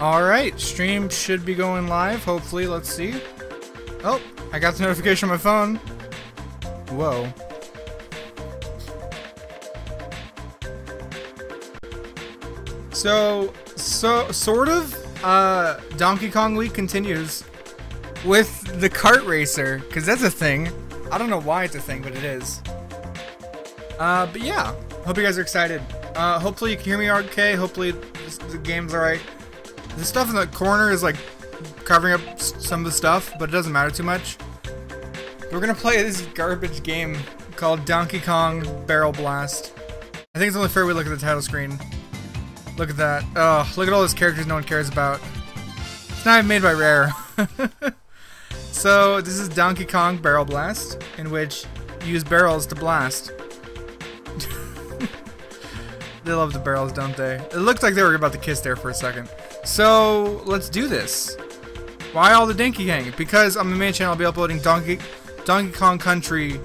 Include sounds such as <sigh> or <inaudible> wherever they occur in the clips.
Alright, stream should be going live, hopefully, let's see. Oh, I got the notification on my phone. Whoa. So, so, sort of, uh, Donkey Kong Week continues with the kart racer, because that's a thing. I don't know why it's a thing, but it is. Uh, but yeah, hope you guys are excited. Uh, hopefully you can hear me okay. Hopefully the game's alright. The stuff in the corner is like covering up some of the stuff, but it doesn't matter too much. We're gonna play this garbage game called Donkey Kong Barrel Blast. I think it's only fair we look at the title screen. Look at that. Oh, look at all those characters no one cares about. It's not even made by Rare. <laughs> so, this is Donkey Kong Barrel Blast, in which you use barrels to blast. <laughs> they love the barrels, don't they? It looked like they were about to kiss there for a second. So, let's do this. Why all the Donkey Kong? Because on my main channel, I'll be uploading Donkey, Donkey Kong Country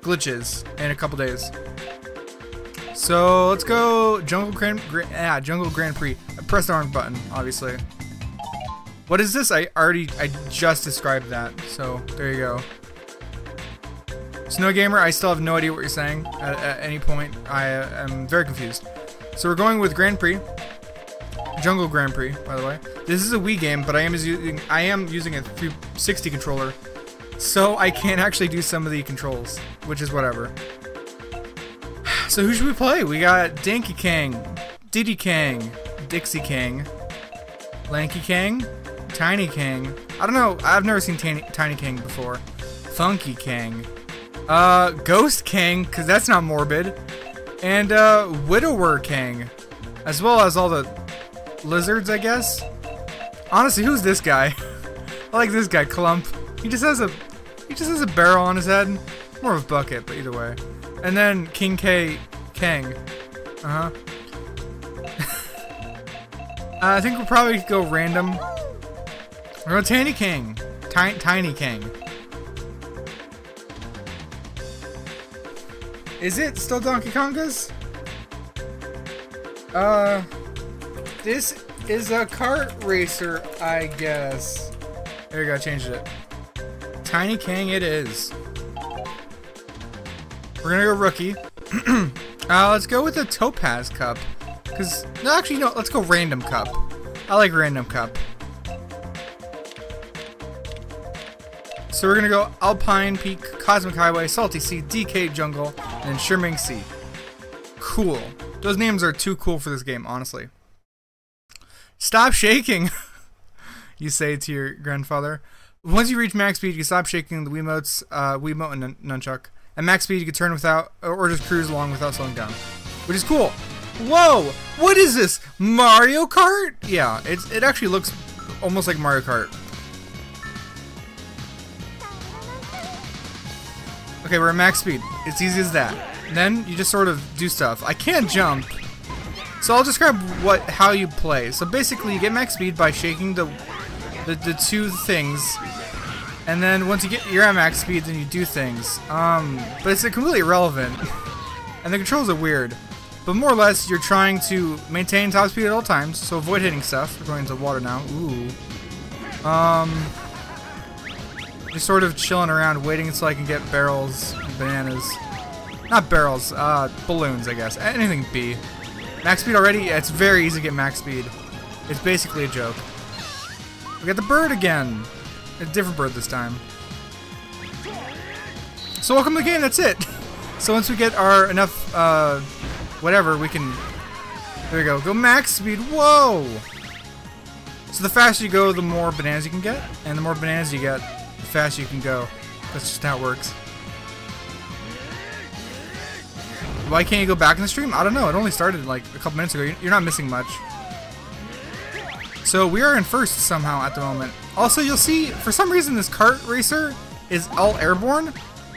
glitches in a couple days. So let's go Jungle Grand, Grand ah, Jungle Grand Prix. I pressed the wrong button, obviously. What is this? I already, I just described that. So there you go. Snow Gamer, I still have no idea what you're saying at, at any point. I uh, am very confused. So we're going with Grand Prix. Jungle Grand Prix, by the way. This is a Wii game, but I am using I am using a 360 controller, so I can't actually do some of the controls, which is whatever. <sighs> So who should we play? We got Dinky Kang, Diddy Kang, Dixie Kang, Lanky Kang, Tiny Kang. I don't know. I've never seen Tiny, Tiny Kang before. Funky Kang, uh, Ghost Kang, because that's not morbid, and uh, Widower Kang, as well as all the lizards, I guess. Honestly, who's this guy? <laughs> I like this guy, Klump. He just has a he just has a barrel on his head. More of a bucket, but either way. And then King K Kang. Uh-huh. <laughs> uh, I think we'll probably go random. We're Tiny King. Tiny, Tiny King. Is it still Donkey Kongas? Uh, this is a kart racer, I guess. There you go, changed it. Tiny King it is. We're gonna go rookie. <clears throat> uh, let's go with the Topaz Cup. Cause, no, actually, no, let's go random cup. I like random cup. So we're gonna go Alpine Peak, Cosmic Highway, Salty Sea, DK Jungle, and Shimmering Sea. Cool. Those names are too cool for this game, honestly. Stop shaking, <laughs> you say to your grandfather. Once you reach max speed, you can stop shaking the Wiimotes, uh, Wiimote and Nunchuck. At max speed, you can turn without, or just cruise along without slowing down, which is cool. Whoa! What is this? Mario Kart? Yeah, it's it actually looks almost like Mario Kart. Okay, we're at max speed. It's easy as that. Then you just sort of do stuff. I can't jump, so I'll describe what how you play. So basically, you get max speed by shaking the the, the two things, and then once you get you're at max speed, then you do things. Um, but it's completely irrelevant, <laughs> and the controls are weird. But more or less, you're trying to maintain top speed at all times, so avoid hitting stuff. We're going into water now. Ooh. Um, just sort of chilling around, waiting until I can get barrels, bananas. Not barrels, uh, balloons, I guess. Anything B. Max speed already? Yeah, it's very easy to get max speed. It's basically a joke. We got the bird again. A different bird this time. So welcome to the game, that's it. <laughs> So once we get our enough, uh, whatever, we can, there we go, go max speed, whoa! So the faster you go, the more bananas you can get, and the more bananas you get, the faster you can go. That's just how it works. Why can't you go back in the stream? I don't know. It only started like a couple minutes ago. You're not missing much. So we are in first somehow at the moment. Also, you'll see, for some reason, this kart racer is all airborne.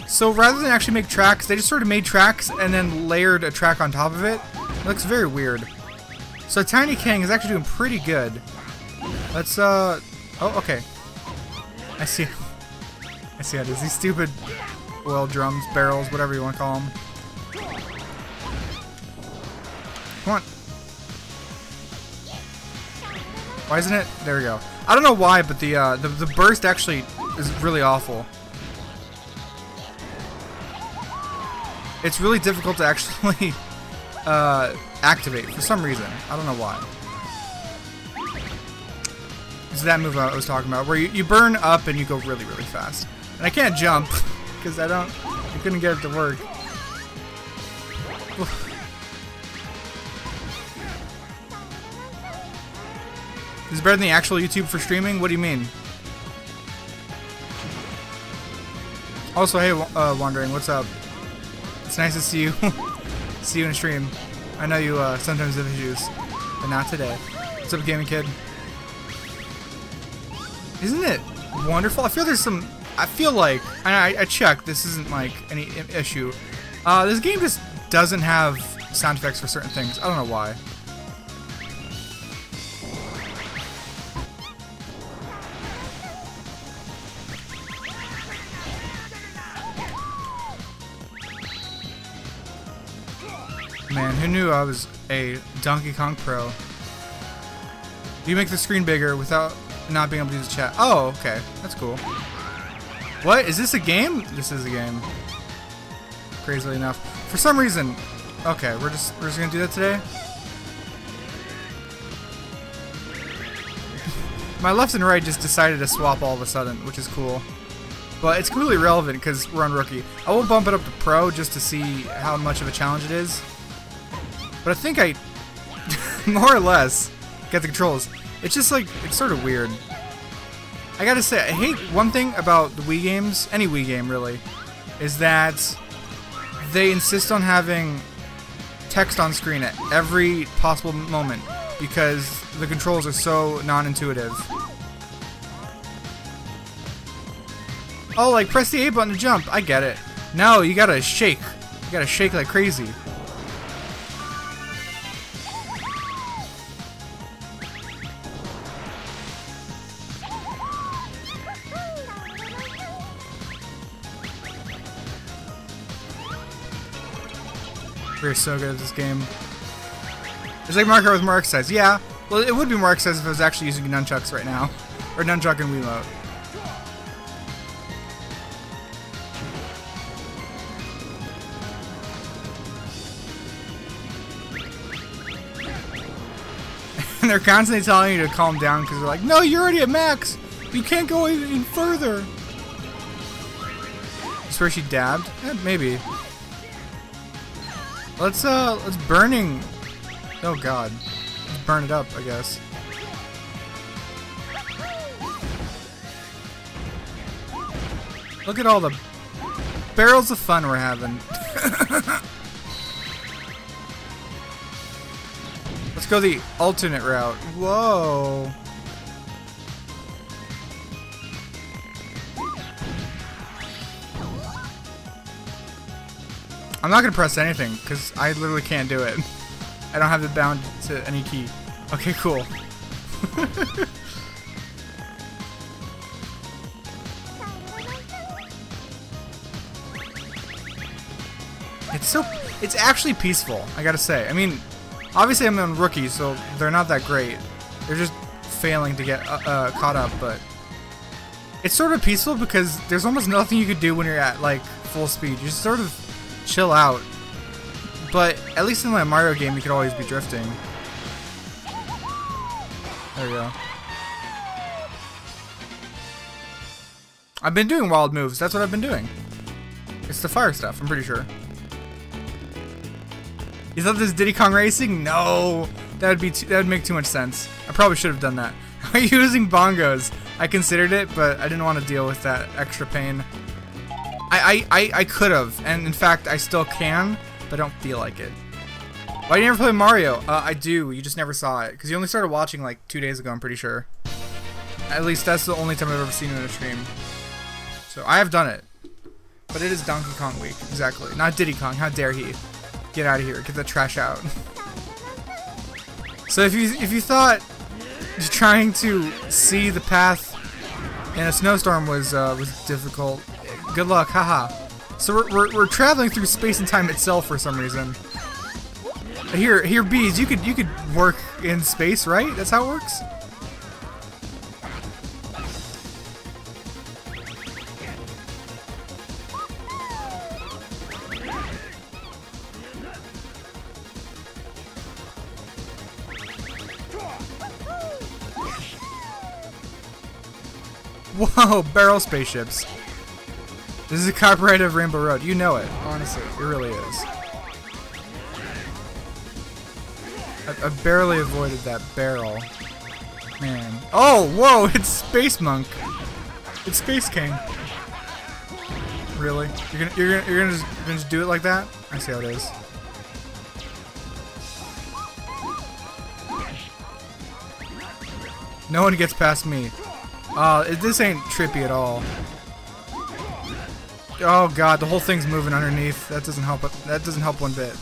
So rather than actually make tracks, they just sort of made tracks and then layered a track on top of it. It looks very weird. So Tiny King is actually doing pretty good. Let's, uh... Oh, okay. I see. <laughs> I see how it is. These stupid oil drums, barrels, whatever you want to call them. Why isn't it? There we go. I don't know why, but the uh, the, the burst actually is really awful. It's really difficult to actually <laughs> uh, activate for some reason. I don't know why. It's that move I was talking about, where you, you burn up and you go really, really fast. And I can't jump, <laughs> because I don't, I couldn't get it to work. This is better than the actual YouTube for streaming? What do you mean? Also, hey, uh, Wandering, what's up? It's nice to see you. <laughs> see you in a stream. I know you uh, sometimes have issues, but not today. What's up, Gaming Kid? Isn't it wonderful? I feel there's some... I feel like... I, I checked. This isn't, like, any issue. Uh, this game just doesn't have sound effects for certain things. I don't know why. Man, who knew I was a Donkey Kong pro? You make the screen bigger without not being able to use the chat. Oh, okay. That's cool. What? Is this a game? This is a game. Crazily enough. For some reason... Okay, we're just, we're just gonna do that today? <laughs> My left and right just decided to swap all of a sudden, which is cool. But it's completely relevant because we're on Rookie. I will bump it up to Pro just to see how much of a challenge it is. But I think I, <laughs> more or less, get the controls. It's just like, it's sort of weird. I gotta say, I hate one thing about the Wii games, any Wii game really, is that they insist on having text on screen at every possible moment because the controls are so non-intuitive. Oh, like press the A button to jump. I get it. No, you gotta shake. You gotta shake like crazy. We're so good at this game. It's like Kart with more exercise. Yeah, well, it would be more exercise if I was actually using nunchucks right now. <laughs> Or nunchuck and Wiimote. and <laughs> they're constantly telling you to calm down because they're like, no, you're already at max. You can't go even further. That's where she dabbed? Eh, maybe. Let's, uh, let's burning... Oh, God. Let's burn it up, I guess. Look at all the barrels of fun we're having. <laughs> let's go the alternate route. Whoa. I'm not gonna press anything, because I literally can't do it. I don't have it bound to any key. Okay, cool. <laughs> it's so... It's actually peaceful, I gotta say. I mean, obviously I'm on rookie, so they're not that great. They're just failing to get uh, uh, caught up, but... It's sort of peaceful because there's almost nothing you could do when you're at, like, full speed. You just sort of chill out. But at least in my Mario game, you could always be drifting. There we go. I've been doing wild moves. That's what I've been doing. It's the fire stuff, I'm pretty sure. You thought this Diddy Kong Racing? No! That would be that would make too much sense. I probably should have done that. <laughs> Using bongos. I considered it, but I didn't want to deal with that extra pain. I, I, I, could have, and in fact, I still can, but I don't feel like it. Why do you never play Mario? Uh, I do, you just never saw it, because you only started watching like two days ago, I'm pretty sure. At least that's the only time I've ever seen it in a stream. So I have done it. But it is Donkey Kong week, exactly. Not Diddy Kong, how dare he. Get out of here, get the trash out. so if you if you thought trying to see the path in a snowstorm was uh, was difficult, Good luck, haha. So we're, we're, we're traveling through space and time itself for some reason. Here, here, bees. You could you could work in space, right? That's how it works. Whoa, barrel spaceships. This is a copyright of Rainbow Road. You know it, honestly. It really is. I, I barely avoided that barrel. Man. Oh, whoa, <laughs> it's Space Monk. It's Space King. Really? You're gonna you're gonna you're gonna just, you're gonna just do it like that? I see how it is. No one gets past me. Uh, this ain't trippy at all. Oh god, the whole thing's moving underneath. That doesn't help. That doesn't help one bit.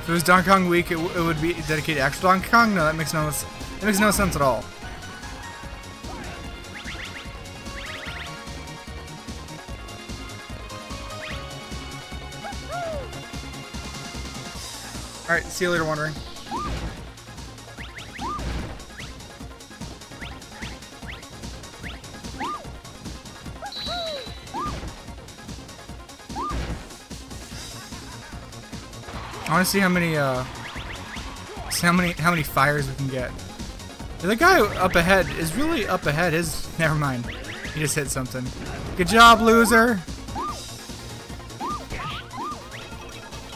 If it was Donkey Kong Week, it, it would be dedicated to actual Donkey Kong. No, that makes no that makes no sense at all. Alright, see you later, Wandering. I want to see how many, uh, see how many, how many fires we can get. The guy up ahead is really up ahead. His, <laughs> never mind. He just hit something. Good job, loser.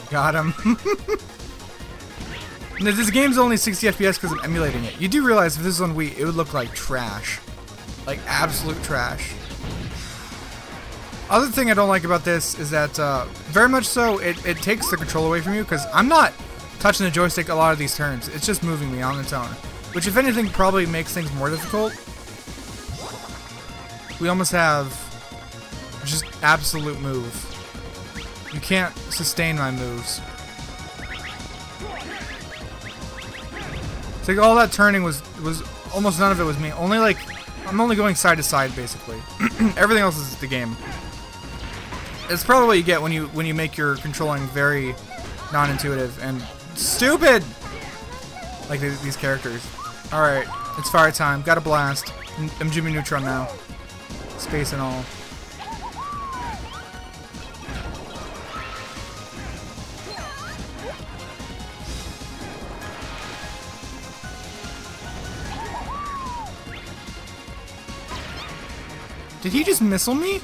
Got him. <laughs> this game's only 60 FPS because I'm emulating it. You do realize if this was on Wii, it would look like trash. Like absolute trash. Other thing I don't like about this is that, uh, very much so, it, it takes the control away from you because I'm not touching the joystick a lot of these turns. It's just moving me on its own. Which, if anything, probably makes things more difficult. We almost have just absolute move. You can't sustain my moves. It's like all that turning was was almost none of it was me. Only like I'm only going side to side basically. <clears throat> Everything else is the game. It's probably what you get when you when you make your controlling very non-intuitive and stupid. Like these characters. All right, it's fire time. Got a blast. I'm Jimmy Neutron now. Space and all. Did he just missile me?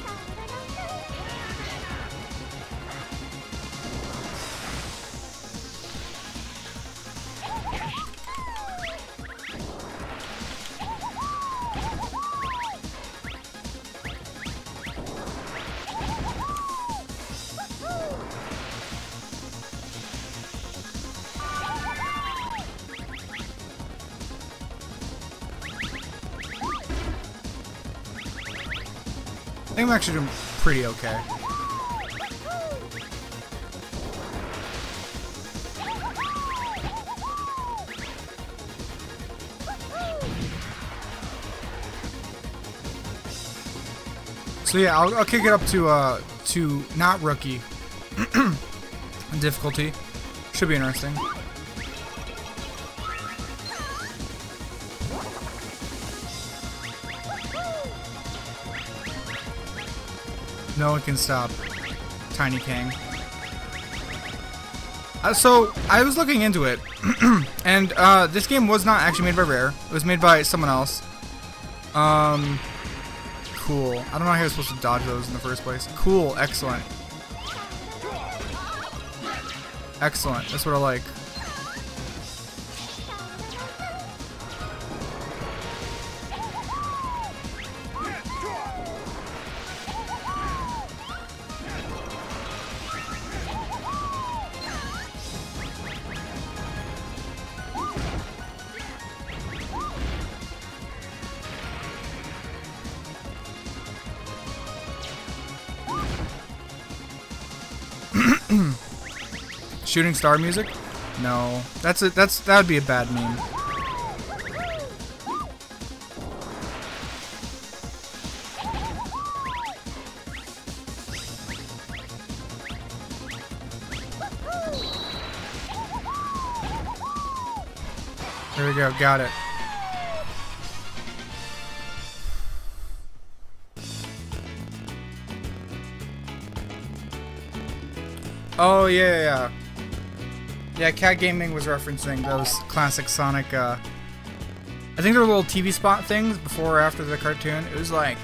Actually doing pretty okay. So yeah, I'll, I'll kick it up to uh to not rookie <clears throat> difficulty. Should be interesting. No one can stop Tiny King. Uh, so, I was looking into it, <clears throat> and uh, this game was not actually made by Rare. It was made by someone else. Um, cool. I don't know how you're supposed to dodge those in the first place. Cool, excellent. Excellent, that's what I like. Shooting star music? No. That's it. that's that would be a bad meme. There we go, got it. Oh, yeah, yeah, yeah. Cat Gaming was referencing those classic Sonic, uh... I think they were little TV spot things before or after the cartoon. It was like,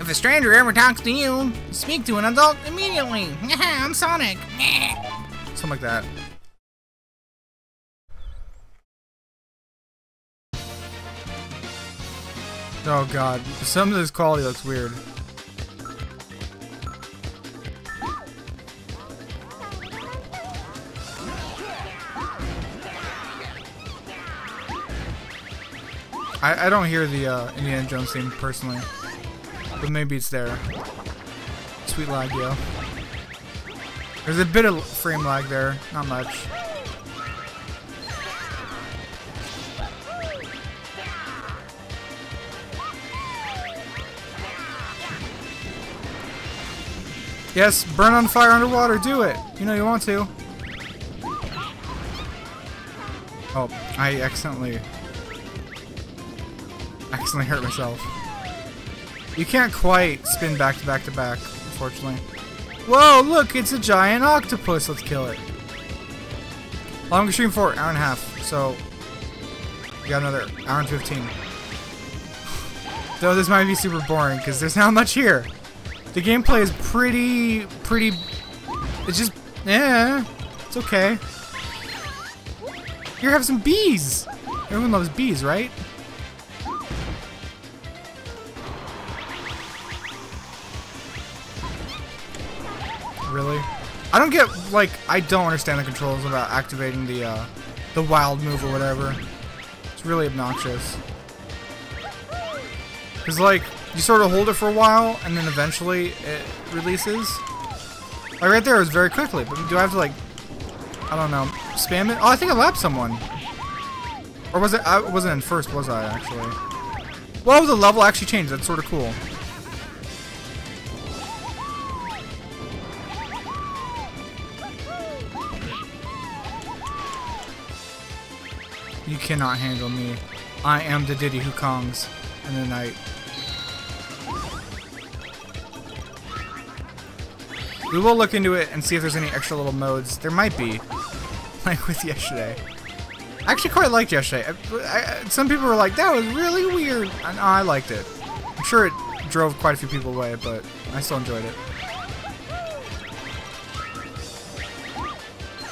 if a stranger ever talks to you, speak to an adult immediately. I'm Sonic. <laughs> Something like that. Oh god, some of this quality looks weird. I, I don't hear the uh, Indiana Jones theme personally, but maybe it's there. Sweet lag, yo. There's a bit of frame lag there, not much. Yes, burn on fire underwater, do it! You know you want to. Oh, I accidentally accidentally hurt myself. You can't quite spin back to back to back, unfortunately. Whoa, look, it's a giant octopus. Let's kill it. Long stream for hour and a half, so we got another hour and 15. Though this might be super boring because there's not much here. The gameplay is pretty, pretty, it's just, yeah, it's okay. Here, have some bees. Everyone loves bees, right? I don't get, like, I don't understand the controls about activating the, uh, the wild move or whatever. It's really obnoxious. Because, like, you sort of hold it for a while, and then eventually it releases. Like, right there, it was very quickly, but do I have to, like, I don't know, spam it? Oh, I think I lapped someone. Or was it, I wasn't in first, was I, actually? Well, the level actually changed, that's sort of cool. Cannot handle me. I am the Diddy who Kongs in the night. We will look into it and see if there's any extra little modes. There might be, <laughs> like with yesterday. I actually quite liked yesterday. I, I, some people were like, that was really weird. And I liked it. I'm sure it drove quite a few people away, but I still enjoyed it.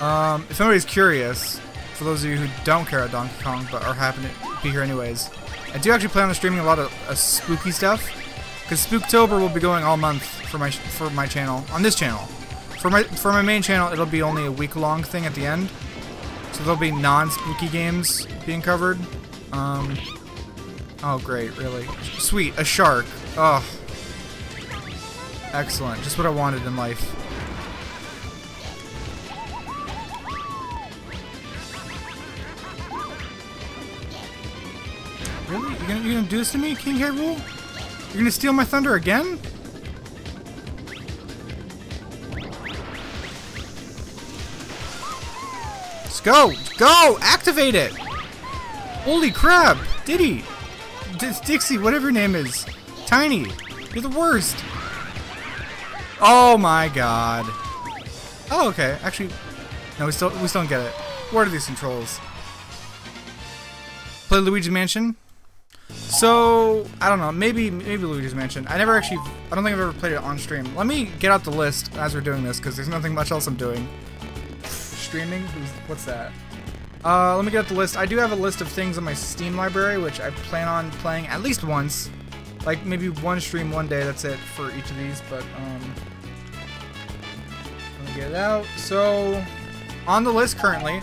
Um, if anybody's curious, for those of you who don't care about Donkey Kong but are happen to be here anyways, I do actually plan on streaming a lot of uh, spooky stuff. Because Spooktober will be going all month for my for my channel on this channel. For my for my main channel, it'll be only a week long thing at the end. So there'll be non-spooky games being covered. Um, oh great, really sweet a shark. Oh, excellent, just what I wanted in life. You gonna, you gonna do this to me, King K. Rool? You're gonna steal my thunder again? Let's go! Go! Activate it! Holy crap! Diddy! D Dixie, whatever your name is. Tiny! You're the worst! Oh my god. Oh, okay. Actually, no, we still we still don't get it. What are these controls? Play Luigi Mansion? So, I don't know, maybe maybe Luigi's Mansion. I never actually, I don't think I've ever played it on stream. Let me get out the list as we're doing this, because there's nothing much else I'm doing. Streaming? Who's, What's that? Uh, let me get out the list. I do have a list of things on my Steam library, which I plan on playing at least once. Like, maybe one stream one day, that's it for each of these, but, um... Let me get it out. So, on the list currently,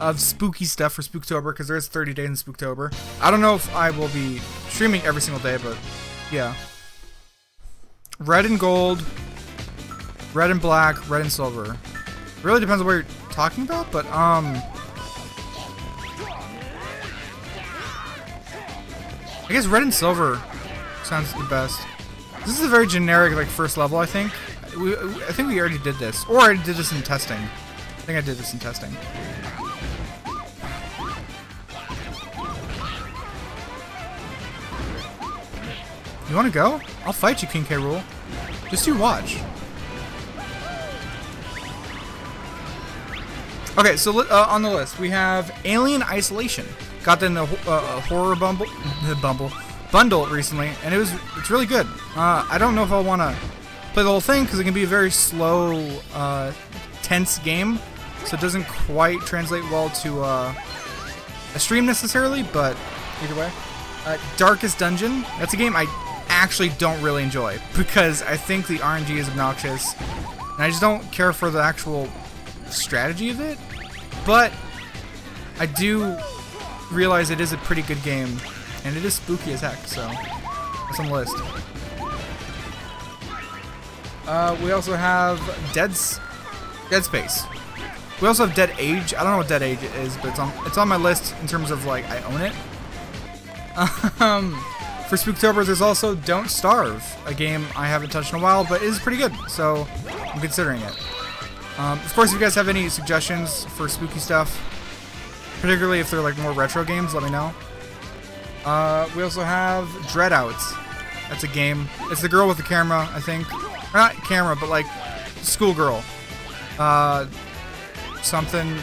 of spooky stuff for Spooktober because there is 30 days in Spooktober. I don't know if I will be streaming every single day, but yeah. Red and gold, red and black, red and silver. Really depends on what you're talking about, but um. I guess red and silver sounds the best. This is a very generic like first level, I think. We, I think we already did this, or I did this in testing. I think I did this in testing. You wanna go? I'll fight you, King K. Rool. Just you watch. Okay, so uh, on the list we have Alien Isolation. Got that in the uh, horror bumble, <laughs> bumble bundle recently, and it was it's really good. Uh, I don't know if I want to play the whole thing because it can be a very slow, uh, tense game, so it doesn't quite translate well to uh, a stream necessarily. But either way, uh, Darkest Dungeon. That's a game I actually don't really enjoy because I think the RNG is obnoxious, and I just don't care for the actual strategy of it. But I do realize it is a pretty good game, and it is spooky as heck, so it's on the list. Uh, we also have Dead's Dead Space. We also have Dead Age. I don't know what Dead Age is, but it's on it's on my list in terms of like I own it. <laughs> Um, for Spooktober, there's also Don't Starve, a game I haven't touched in a while, but is pretty good, so I'm considering it. Um, of course, if you guys have any suggestions for spooky stuff, particularly if they're like more retro games, let me know. Uh, we also have DreadOut. That's a game. It's the girl with the camera, I think. Or not camera, but like schoolgirl. Uh, something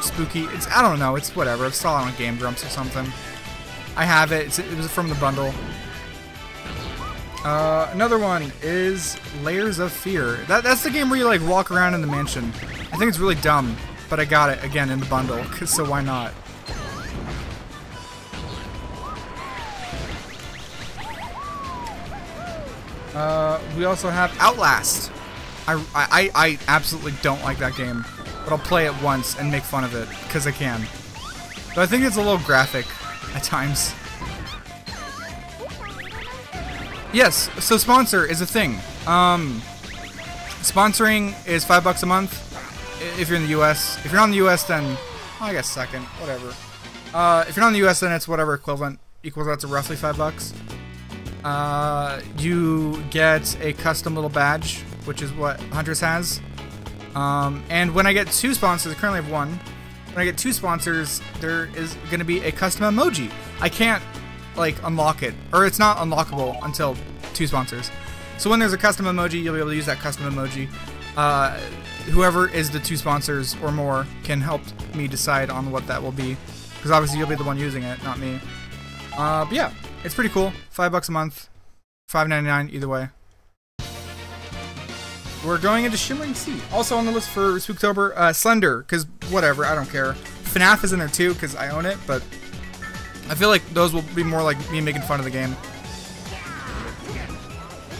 spooky. It's I don't know. It's whatever. It's it on Game Grumps or something. I have it. It's, it was from the bundle. Uh, another one is Layers of Fear. That, that's the game where you like walk around in the mansion. I think it's really dumb, but I got it again in the bundle, so why not? Uh, we also have Outlast. I, I, I absolutely don't like that game, but I'll play it once and make fun of it, because I can. But I think it's a little graphic at times. Yes, so sponsor is a thing. Um, sponsoring is five bucks a month if you're in the U.S. If you're not in the U.S., then well, I guess second, whatever. Uh, if you're not in the U.S., then it's whatever equivalent equals out to roughly five bucks. Uh, you get a custom little badge, which is what Huntress has. Um, and when I get two sponsors, I currently have one. When I get two sponsors, there is going to be a custom emoji. I can't like unlock it, or it's not unlockable until two sponsors. So when there's a custom emoji, you'll be able to use that custom emoji. Uh, whoever is the two sponsors or more can help me decide on what that will be, because obviously you'll be the one using it, not me. Uh, but yeah, it's pretty cool. Five bucks a month, five ninety nine either way. We're going into Shimmering Sea. Also on the list for Spooktober, uh, Slender, because whatever, I don't care. FNAF is in there too, because I own it, but I feel like those will be more like me making fun of the game.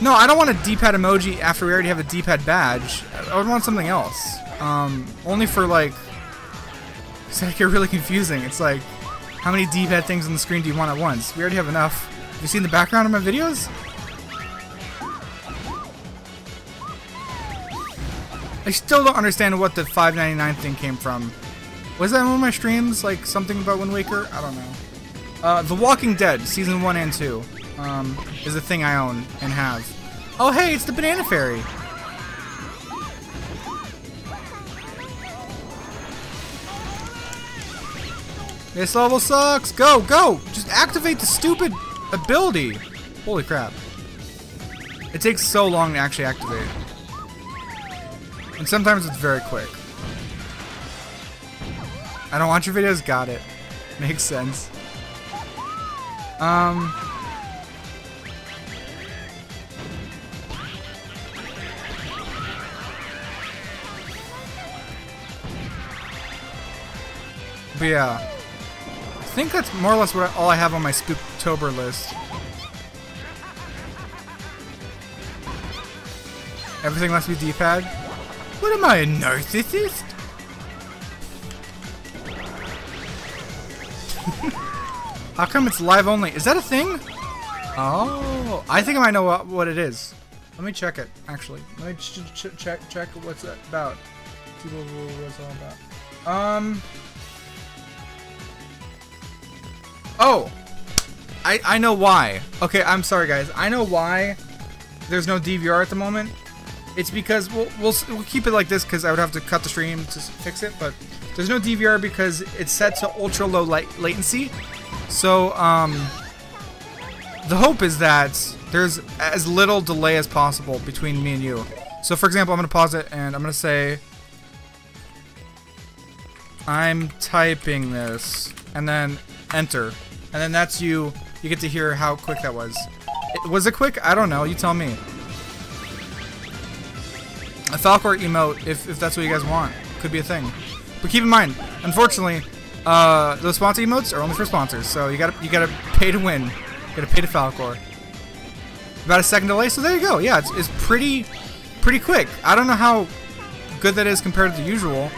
No, I don't want a D-pad emoji after we already have a D-pad badge. I would want something else. Um, only for like... It's like <laughs> really confusing. It's like, how many D-pad things on the screen do you want at once? We already have enough. Have you seen the background of my videos? I still don't understand what the 5.99 thing came from. Was that on one of my streams? Like something about Wind Waker? I don't know. Uh, the Walking Dead, Season 1 and 2, um, is a thing I own and have. Oh hey, it's the Banana Fairy! This level sucks! Go, go! Just activate the stupid ability! Holy crap. It takes so long to actually activate. And sometimes it's very quick. I don't watch your videos, got it. <laughs> Makes sense. Um... But yeah, I think that's more or less what I, all I have on my Spooktober list. Everything must be D-pad. What am I, a narcissist? <laughs> How come it's live only? Is that a thing? Oh, I think I might know what, what it is. Let me check it, actually. Let me ch ch check check what's it about. See what, what it's all about. Um. Oh, I I know why. Okay, I'm sorry guys. I know why there's no DVR at the moment. It's because we'll we'll, we'll keep it like this because I would have to cut the stream to fix it, but there's no DVR because it's set to ultra low light latency. So, um, the hope is that there's as little delay as possible between me and you. So, for example, I'm going to pause it and I'm going to say, I'm typing this, and then enter, and then that's you. You get to hear how quick that was. It, was it quick? I don't know. You tell me. A Falcor emote, if, if that's what you guys want, could be a thing. But keep in mind, unfortunately, uh, those sponsor emotes are only for sponsors, so you gotta you gotta pay to win. You gotta pay to Falcor. About a second delay, so there you go. Yeah, it's, it's pretty pretty quick. I don't know how good that is compared to the usual,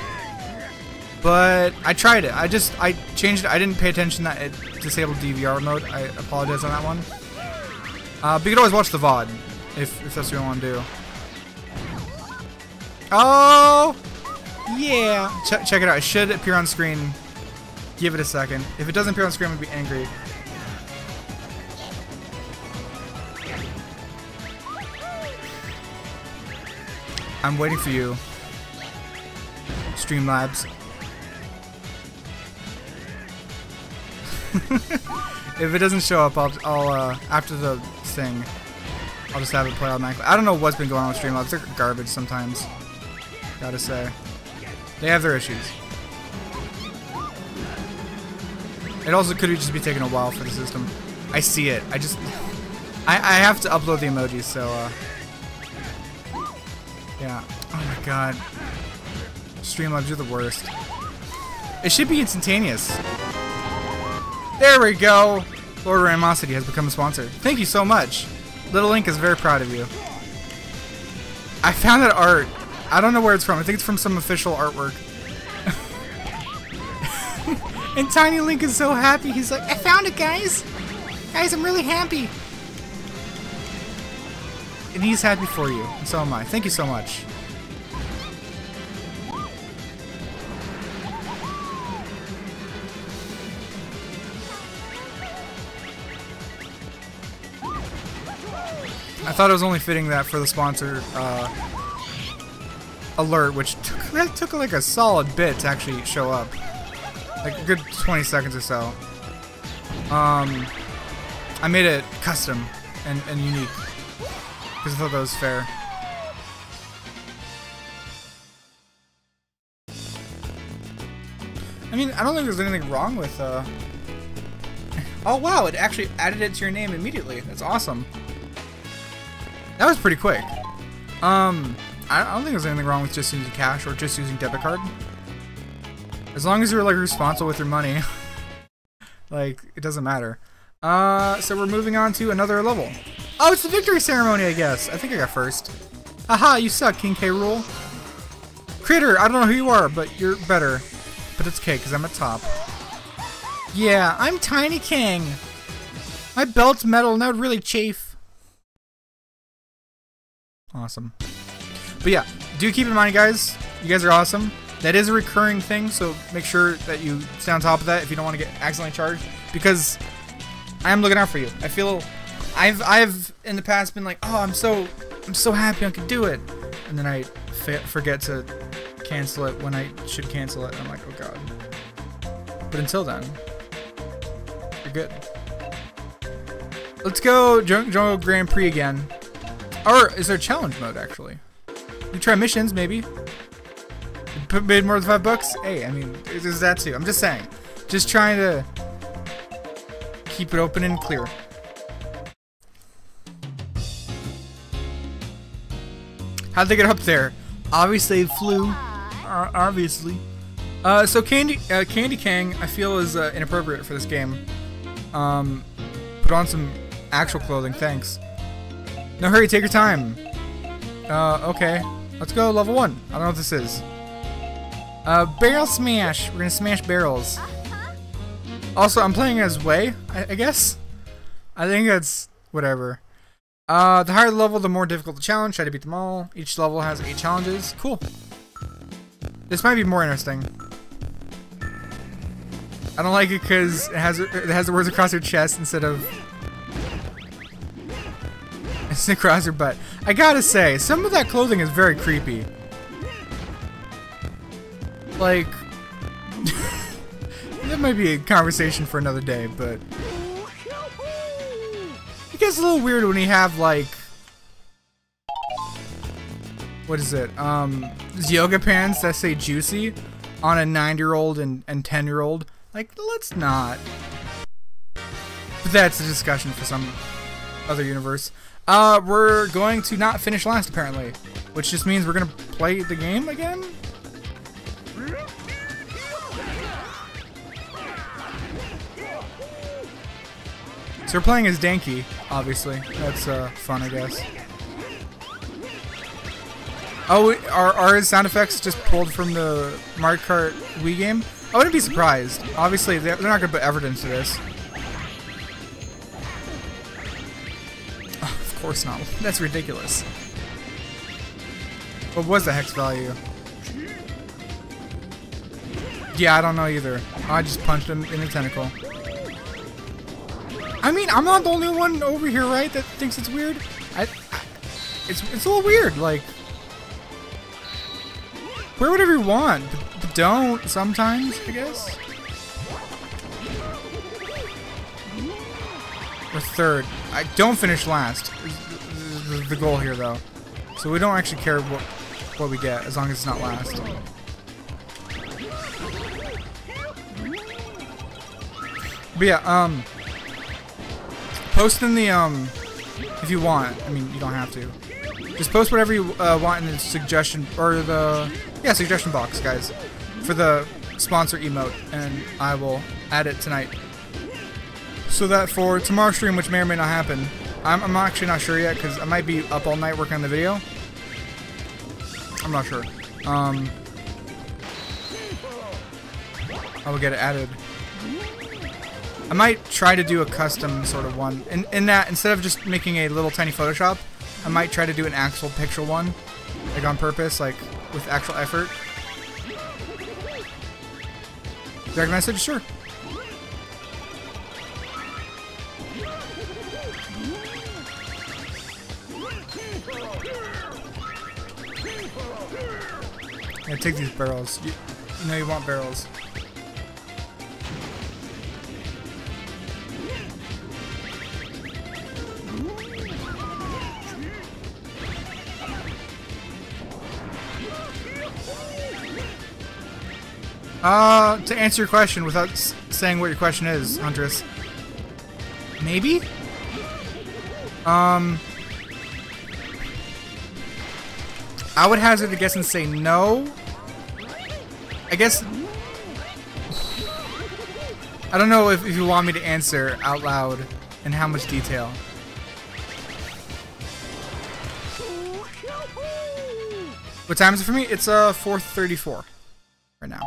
but I tried it. I just I changed it. I didn't pay attention that it disabled DVR mode. I apologize on that one. Uh, but you can always watch the VOD if, if that's what you want to do. Oh! Yeah! Ch check it out. It should appear on screen. Give it a second. If it doesn't appear on screen, I'm going to be angry. I'm waiting for you. Streamlabs. <laughs> if it doesn't show up, I'll, I'll uh, after the thing, I'll just have it play automatically. I don't know what's been going on with Streamlabs. They're garbage sometimes. Gotta say. They have their issues. It also could just be taking a while for the system. I see it. I just... I, I have to upload the emojis, so... Uh, yeah. Oh my god. Streamlabs, you're the worst. It should be instantaneous. There we go! Lord Ramosity has become a sponsor. Thank you so much. Little Link is very proud of you. I found that art. I don't know where it's from. I think it's from some official artwork. <laughs> and Tiny Link is so happy. He's like, I found it, guys. Guys, I'm really happy. And he's happy for you. And so am I. Thank you so much. I thought it was only fitting that for the sponsor uh, alert, which took, that took like a solid bit to actually show up. Like a good 20 seconds or so. Um, I made it custom and, and unique because I thought that was fair. I mean, I don't think there's anything wrong with, uh... <laughs> Oh, wow, it actually added it to your name immediately. That's awesome. That was pretty quick. Um, I don't think there's anything wrong with just using cash or just using debit card. As long as you're like responsible with your money, <laughs> like it doesn't matter. Uh, so we're moving on to another level. Oh, it's the victory ceremony, I guess. I think I got first. Aha, you suck, King K. Rool. Kritter, I don't know who you are, but you're better. But it's okay, because I'm at top. Yeah, I'm Tiny King. My belt's metal and that would really chafe. Awesome. But yeah, do keep in mind, guys, you guys are awesome. That is a recurring thing, so make sure that you stay on top of that if you don't want to get accidentally charged, because I am looking out for you. I feel, I've, I've in the past been like, oh, I'm so, I'm so happy I can do it, and then I forget to cancel it when I should cancel it. I'm like, oh god. But until then, you're good. Let's go Jungle Grand Prix again. Or is there challenge mode, actually? You try missions, maybe. Made more than five bucks? Hey, I mean, there's that too. I'm just saying. Just trying to keep it open and clear. How'd they get up there? Obviously, they flew. Uh, obviously. Uh, so Candy uh, Candy Kang, I feel is uh, inappropriate for this game. Um, put on some actual clothing, thanks. No hurry, take your time. Uh, okay. Let's go level one. I don't know what this is. Uh, barrel smash. We're gonna smash barrels. Also, I'm playing as Wei, I, I guess? I think that's whatever. Uh, the higher the level, the more difficult the challenge. Try to beat them all. Each level has eight challenges. Cool. This might be more interesting. I don't like it because it has it has the words across your chest instead of it's across your butt. I gotta say, some of that clothing is very creepy. Like, <laughs> that might be a conversation for another day, but it gets a little weird when you have like, what is it? Um, yoga pants that say juicy, on a nine-year-old and and ten-year-old. Like, let's not. But that's a discussion for some other universe. Uh, we're going to not finish last apparently, which just means we're gonna play the game again. So we're playing as Danky, obviously. That's uh, fun, I guess. Oh, are, are his sound effects just pulled from the Mario Kart Wii game? I wouldn't be surprised. Obviously, they're, they're not going to put effort into this. Course not. <laughs> That's ridiculous. What was the hex value? Yeah, I don't know either. I just punched him in the tentacle. I mean, I'm not the only one over here, right, that thinks it's weird? I, it's, it's a little weird, like... Wear whatever you want, but, don't sometimes, I guess? Or third. I don't finish last. The, the goal here, though. So we don't actually care what, what we get, as long as it's not last. But yeah, um post in the, um, if you want. I mean, you don't have to. Just post whatever you uh, want in the suggestion, or the, yeah, suggestion box, guys, for the sponsor emote, and I will add it tonight. So that for tomorrow's stream, which may or may not happen, I'm, I'm actually not sure yet, because I might be up all night working on the video. I'm not sure. Um, I will get it added. I might try to do a custom sort of one. In, in that, instead of just making a little tiny Photoshop, I might try to do an actual picture one. Like on purpose, like with actual effort. Direct message? Sure. Take these barrels. You, you know you want barrels. Uh, to answer your question without saying what your question is, Huntress. Maybe? Um... I would hazard a guess and say no. I guess... I don't know if, if you want me to answer out loud in how much detail. What time is it for me? It's uh 4:34 right now.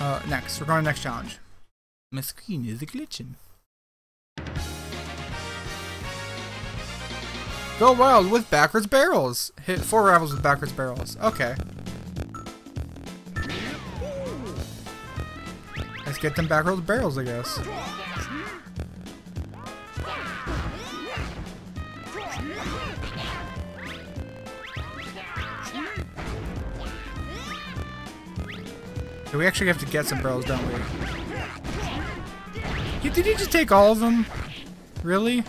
Uh, next, we're going to next challenge. My screen is glitching. Go wild with backwards barrels. Hit four rivals with backwards barrels. Okay. Let's get them backwards barrels, I guess. So we actually have to get some barrels, don't we? Did he just take all of them? Really?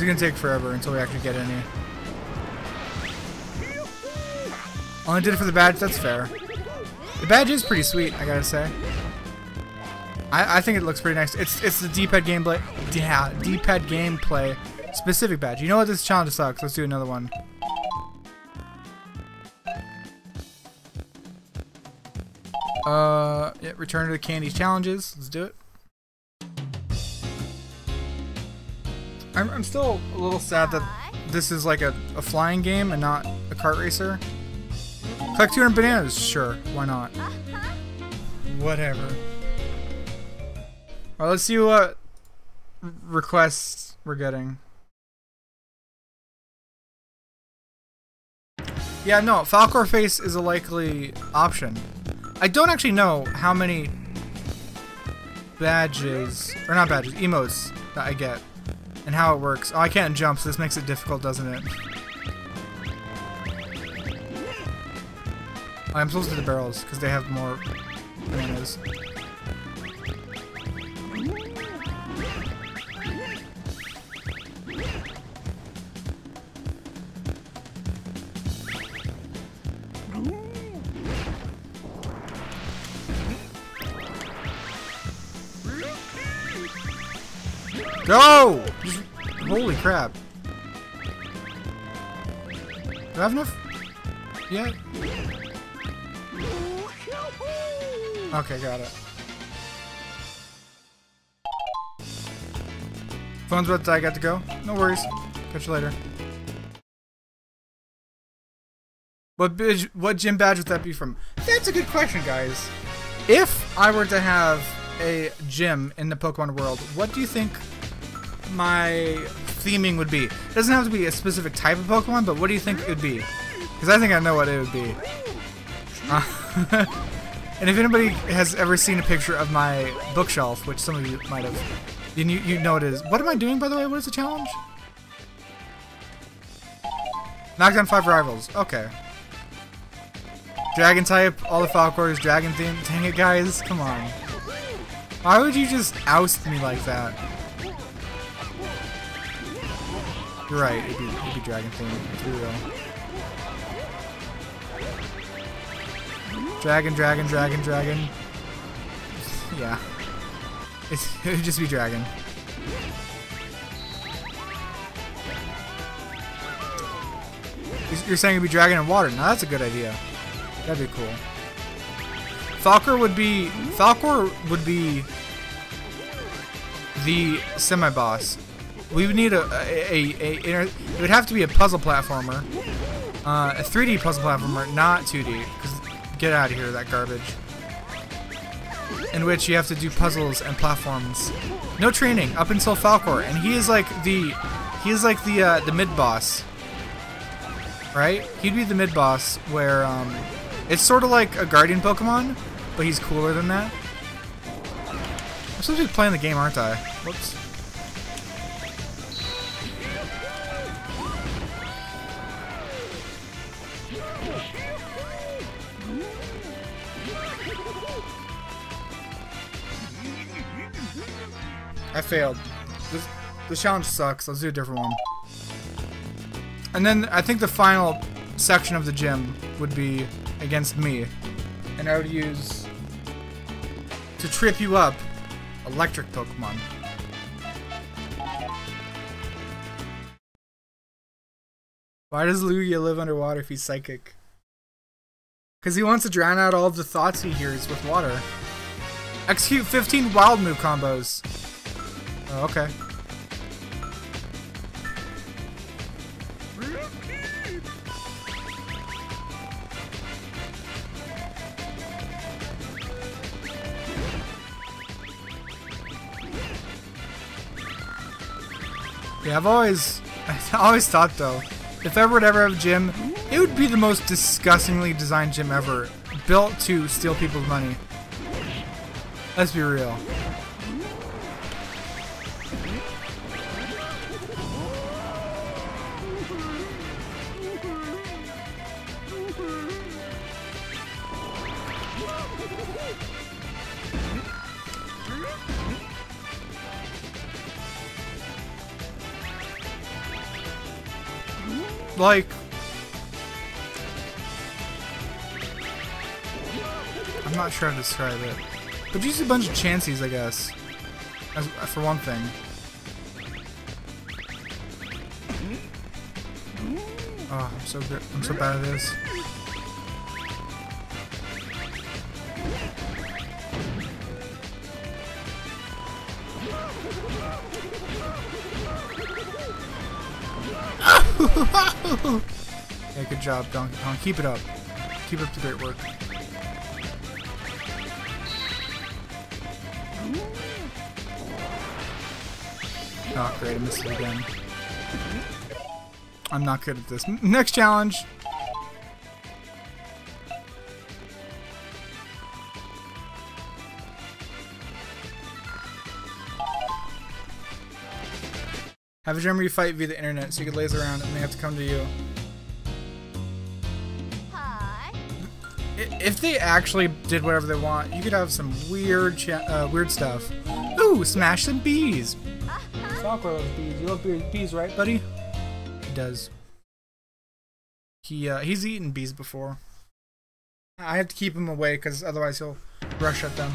It's gonna take forever until we actually get any. Only did it for the badge, that's fair. The badge is pretty sweet, I gotta say. I, I think it looks pretty nice. It's it's the D-pad gameplay. Yeah, D-pad gameplay specific badge. You know what? This challenge sucks. Let's do another one. Uh, yeah, return to the candy challenges. Let's do it. I'm, I'm still a little sad that this is like a, a flying game and not a kart racer. Collect 200 bananas? Sure, why not? Whatever. Let's see what requests we're getting. Yeah, no, Falcor face is a likely option. I don't actually know how many badges, or not badges, emotes that I get, and how it works. Oh, I can't jump, so this makes it difficult, doesn't it? I'm supposed to do the barrels, because they have more bananas. Just, holy crap. Do I have enough? Yeah. Okay, got it. Phone's about to die, got to go? No worries. Catch you later. What what gym badge would that be from? That's a good question, guys. If I were to have a gym in the Pokemon world, what do you think my theming would be? It doesn't have to be a specific type of Pokemon, but what do you think it would be? Because I think I know what it would be. Uh, <laughs> and if anybody has ever seen a picture of my bookshelf, which some of you might have, then you, you know it is. What am I doing, by the way? What is the challenge? Knock down five rivals. Okay. Dragon type, all the Falcors, dragon theme. Dang it, guys. Come on. Why would you just oust me like that? You're right, it'd be, it'd be dragon theme. It's real. Dragon, dragon, dragon, dragon. yeah. It's, <laughs> it would just be dragon. You're saying it'd be dragon and water. Now that's a good idea. That'd be cool. Falcor would be Falcor would be the semi-boss. We would need a a, a, a it would have to be a puzzle platformer, uh, a 3D puzzle platformer, not 2D. Because get out of here, that garbage. In which you have to do puzzles and platforms. No training up until Falcor, and he is like the he is like the uh, the mid boss, right? He'd be the mid boss where um, it's sort of like a Guardian Pokemon, but he's cooler than that. I'm supposed to be playing the game, aren't I? Whoops. Failed. This, this challenge sucks. Let's do a different one. And then I think the final section of the gym would be against me. And I would use, to trip you up, electric Pokemon. Why does Lugia live underwater if he's psychic? Because he wants to drown out all of the thoughts he hears with water. Execute 15 wild move combos. Oh, okay. Yeah, I've always, <laughs> I always thought though, if I would ever have a gym, it would be the most disgustingly designed gym ever, built to steal people's money. Let's be real. Like... I'm not sure how to describe it. But just a bunch of chances, I guess. As, for one thing. Oh, I'm so good. I'm so bad at this. Good job, Donkey Kong. Keep it up. Keep up the great work. Oh, great. I missed it again. I'm not good at this. Next challenge. Have a gym you fight via the internet so you can laser around and they have to come to you. If they actually did whatever they want, you could have some weird, uh, weird stuff. Ooh, smash some bees. Sakura loves bees. You love bees, right, buddy? He does. He uh, he's eaten bees before. I have to keep him away because otherwise he'll rush at them.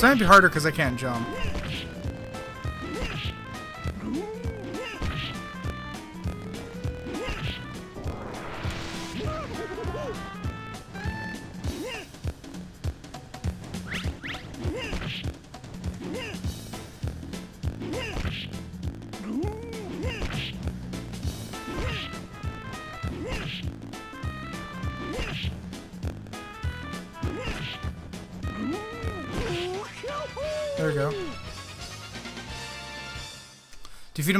This might be harder because I can't jump.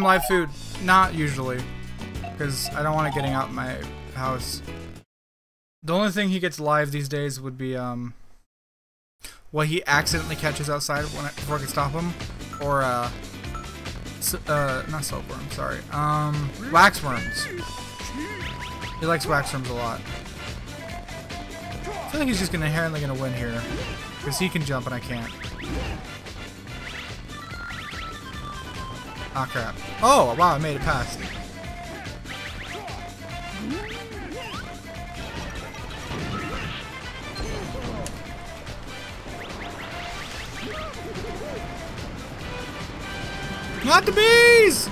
Him live food? Not usually. Because I don't want to getting out my house. The only thing he gets live these days would be, um... What he accidentally catches outside when I, before I can stop him. Or, uh... Uh, not silkworm, sorry. Um, waxworms. He likes waxworms a lot. I feel like he's just gonna inherently gonna win here. Because he can jump and I can't. Ah, oh, crap. Oh, wow, I made it past. Not the bees!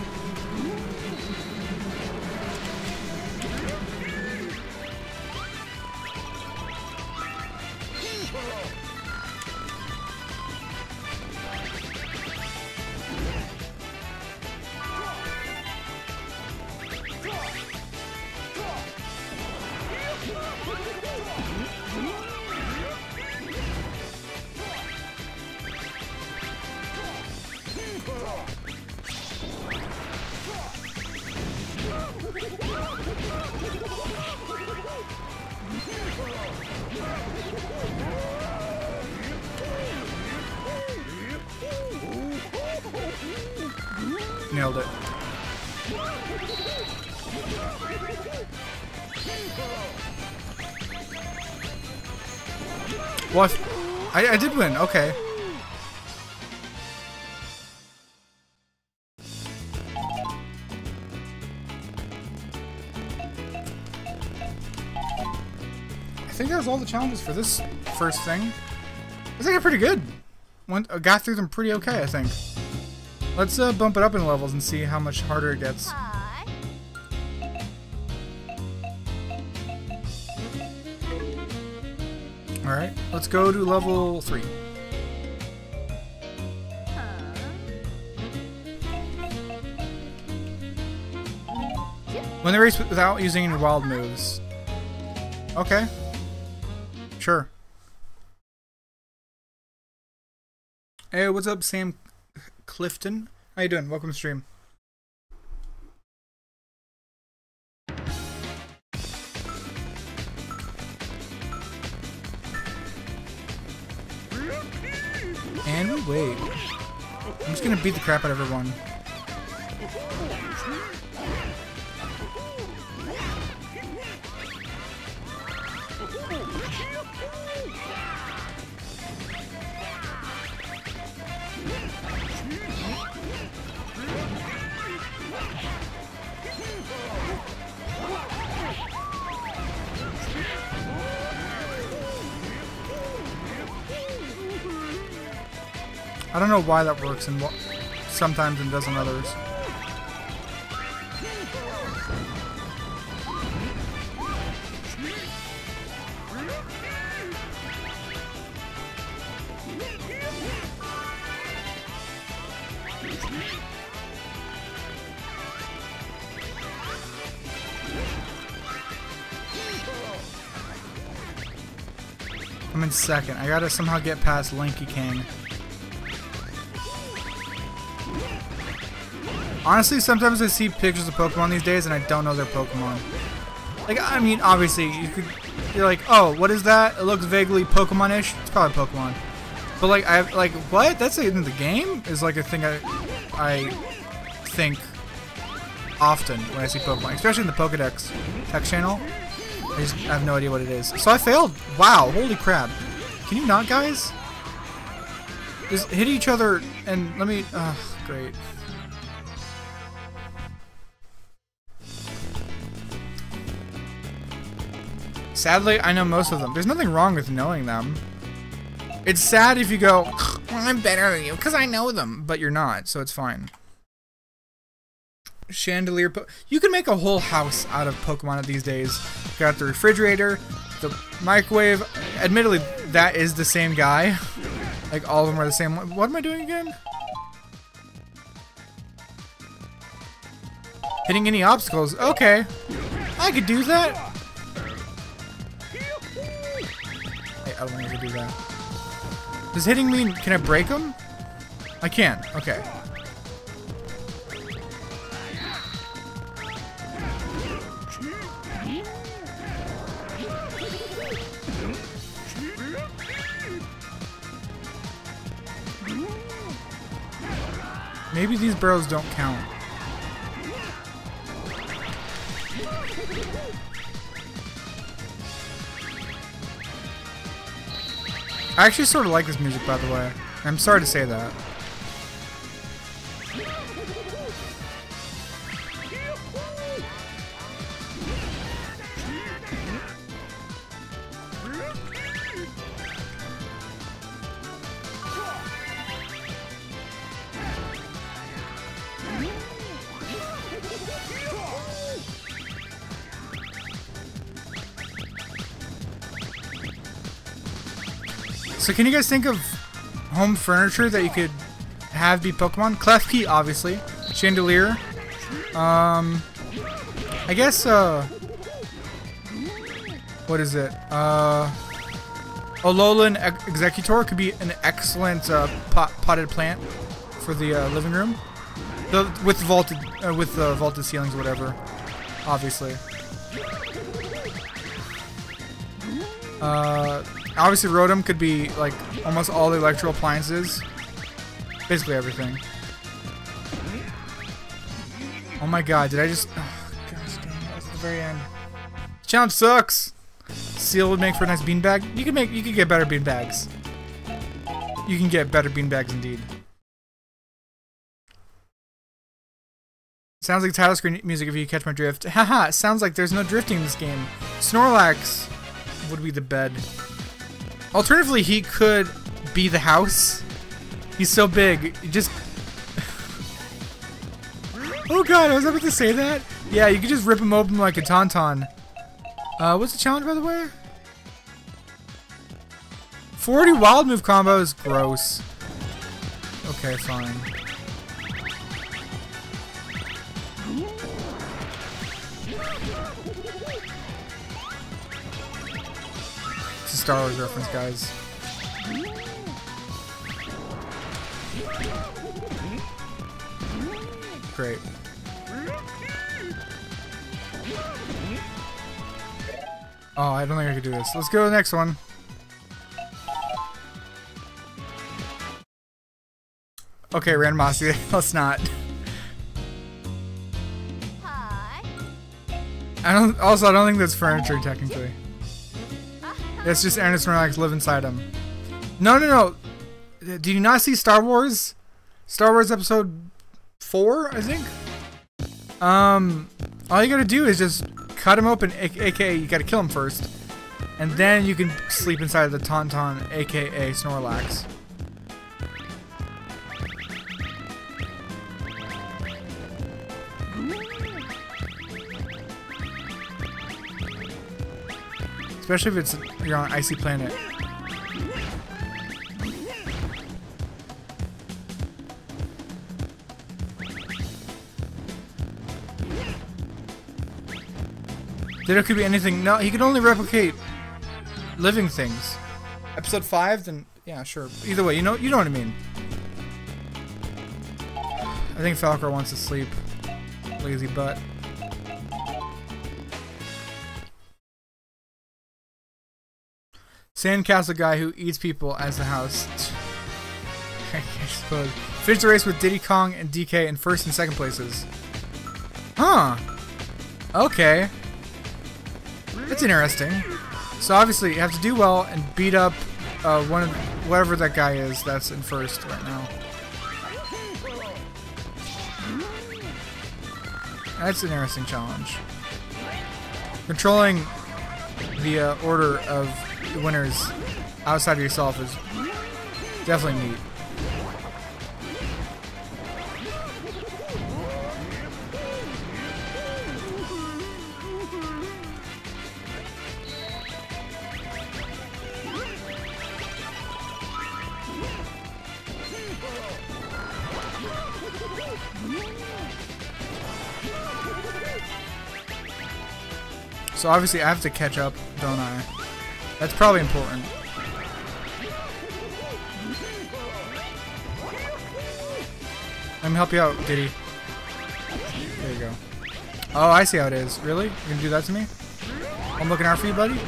Okay. I think that was all the challenges for this first thing. I think I'm pretty good. Went, uh, got through them pretty okay, I think. Let's uh, bump it up in levels and see how much harder it gets. Alright, let's go to level 3. When they race without using any wild moves. Okay. Sure. Hey, what's up, Sam Clifton. How you doing? Welcome to stream. And we wait. I'm just gonna beat the crap out of everyone. I don't know why that works and sometimes and doesn't others. I'm in second. I gotta somehow get past Lanky Kong. Honestly, sometimes I see pictures of Pokemon these days and I don't know their Pokemon. Like, I mean, obviously, you could, you're like, oh, what is that? It looks vaguely Pokemon-ish. It's probably Pokemon. But like I like what? That's in the game is like a thing I I think often when I see Pokemon, especially in the Pokedex text channel. I just I have no idea what it is. So I failed. Wow, holy crap. Can you not, guys? Just hit each other and let me... Oh, great. Sadly, I know most of them. There's nothing wrong with knowing them. It's sad if you go, well, I'm better than you because I know them, but you're not, so it's fine. Chandelier. you can make a whole house out of Pokemon these days. Got the refrigerator, the microwave. Admittedly, that is the same guy. Like all of them are the same. What am I doing again? Hitting any obstacles. Okay. I could do that. I don't I could do that. Does hitting mean, can I break them? I can. Okay. Maybe these barrels don't count. I actually sort of like this music, by the way. I'm sorry to say that. So can you guys think of home furniture that you could have be Pokemon? Klefki, obviously. Chandelier. Um, I guess, uh, what is it? Uh, Alolan Exeggutor could be an excellent uh, pot potted plant for the uh, living room. The, with vaulted, uh, with uh, vaulted ceilings, or whatever. Obviously. Uh, Obviously, Rotom could be like almost all the electrical appliances. Basically everything. Oh my god, did I just... Oh, gosh dang, was at the very end. Challenge sucks! Seal would make for a nice beanbag. You can make, you can get better beanbags. You can get better beanbags indeed. Sounds like title screen music if you catch my drift. Haha, <laughs> sounds like there's no drifting in this game. Snorlax would be the bed. Alternatively, he could be the house. He's so big. Just... <laughs> oh god, I was about to say that? Yeah, you could just rip him open like a tauntaun. Uh, what's the challenge, by the way? 40 wild move combos? Gross. Okay, fine. Star Wars reference, guys. Great. Oh, I don't think I can do this. Let's go to the next one. Okay, randomosity. <laughs> Let's not. Hi. I don't. Also, I don't think that's furniture technically. It's just Ernest Snorlax live inside him. No, no, no. Did you not see Star Wars? Star Wars Episode 4, I think? Um, all you gotta do is just cut him open, aka you gotta kill him first. And then you can sleep inside the Tauntaun, aka Snorlax. Especially if it's you're on an icy planet. There could be anything. No, he can only replicate living things. Episode five, then yeah, sure. Either way, you know, you know what I mean. I think Falcor wants to sleep. Lazy butt. Sandcastle guy who eats people as a house. <laughs> I suppose. Finish the race with Diddy Kong and DK in first and second places. Huh. Okay. That's interesting. So obviously you have to do well and beat up uh, one of whatever that guy is that's in first right now. That's an interesting challenge. Controlling the uh, order of the winners outside of yourself is definitely neat. So obviously I have to catch up, don't I? That's probably important. Let me help you out, Diddy. There you go. Oh, I see how it is. Really? You gonna do that to me? I'm looking out for you, buddy?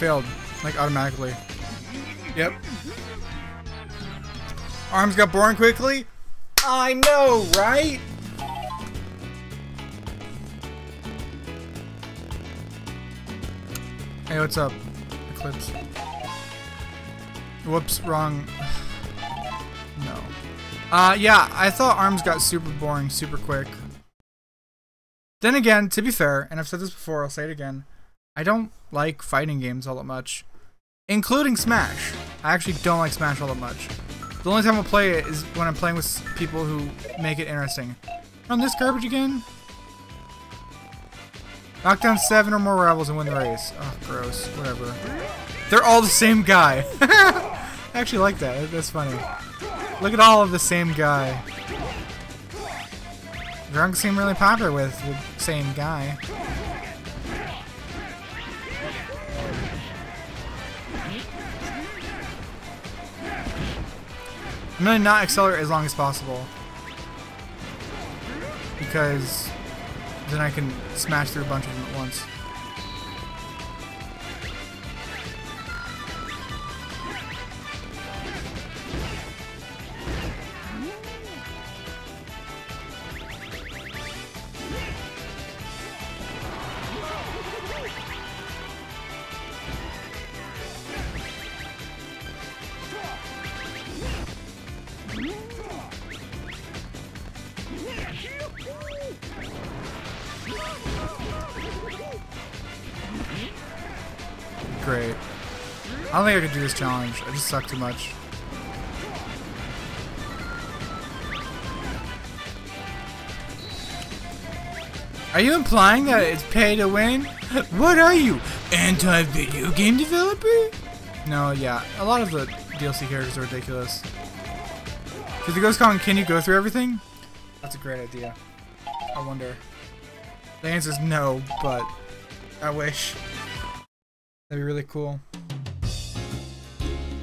Failed, like automatically. Yep. Arms got boring quickly? I know, right? Hey, what's up? Eclipse. Whoops, wrong. <sighs> no. Uh, yeah, I thought arms got super boring super quick. Then again, to be fair, and I've said this before, I'll say it again, I don't like fighting games all that much. Including Smash. I actually don't like Smash all that much. The only time I'll play it is when I'm playing with people who make it interesting. On this garbage again? Knock down seven or more rivals and win the race. Oh, gross. Whatever. They're all the same guy. <laughs> I actually like that. That's funny. Look at all of the same guy. Drunk seem really popular with the same guy. I'm gonna not accelerate as long as possible. Because then I can smash through a bunch of them at once. Don't think I could do this challenge. I just suck too much. Are you implying that it's pay to win? <laughs> What are you? Anti-video game developer? No, yeah. A lot of the DLC characters are ridiculous. Did the Ghost Kong, can you go through everything? That's a great idea. I wonder. The answer is no, but I wish. That'd be really cool.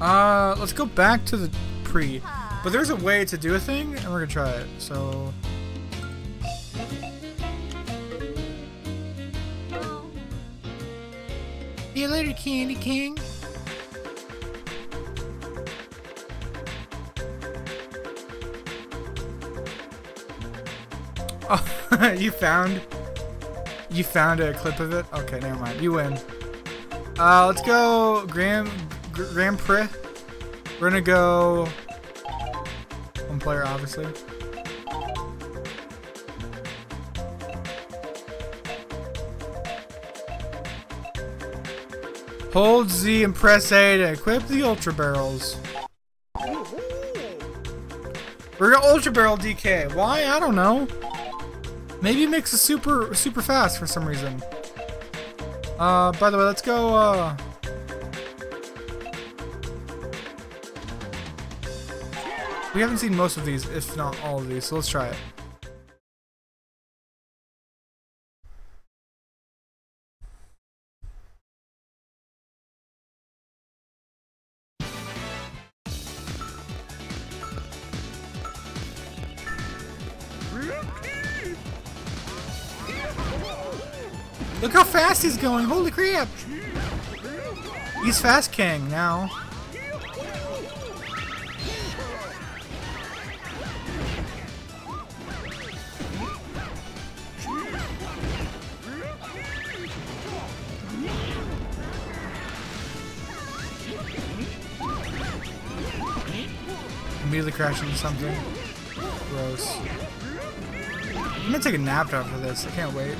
Uh, let's go back to the pre. But there's a way to do a thing, and we're gonna try it. So. See you later, Candy Kong. <laughs> Oh, <laughs> you found you found a clip of it? Okay, never mind. You win. Uh, let's go Grand Grand Prix. We're gonna go one player, obviously. Hold Z and press A to equip the Ultra Barrels. We're gonna Ultra Barrel DK. Why? I don't know. Maybe it makes it super super fast for some reason. Uh, by the way, let's go, uh... We haven't seen most of these, if not all of these, so let's try it. Look how fast he's going! Holy crap! He's Fast King now. Crashing something. Gross. I'm gonna take a nap after this. I can't wait.